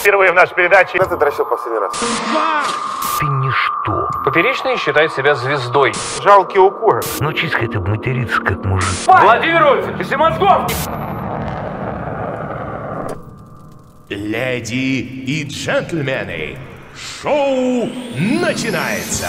Впервые в нашей передаче. Когда ты дрочил последний раз? Ты ничто. Поперечный считает себя звездой. Жалкий укурок. Научись хотя бы материться, как мужик. Владимир Вольфович, если мозгов Леди и джентльмены, шоу начинается!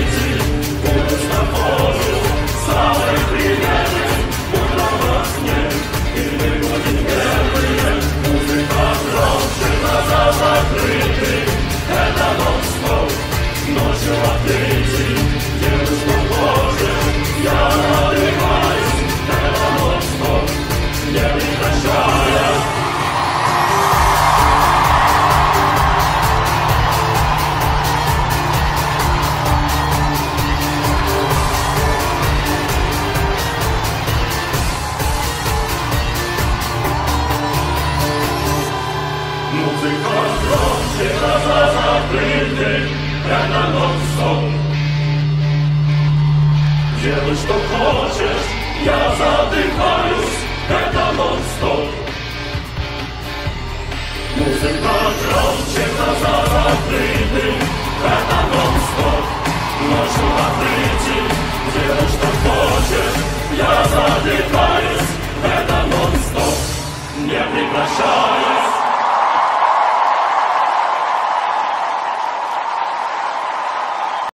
Делай, что хочешь, я задыхаюсь, это нон-стоп. Музыка громче, глаза закрыты, это нон-стоп. Ночью открытий, делай, что хочешь, я задыхаюсь, это нон-стоп. Не прекращай.